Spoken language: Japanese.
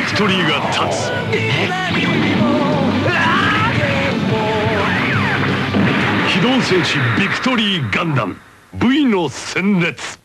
ビクトリーが立つ。機動戦士ビクトリーガンダム。V の戦列。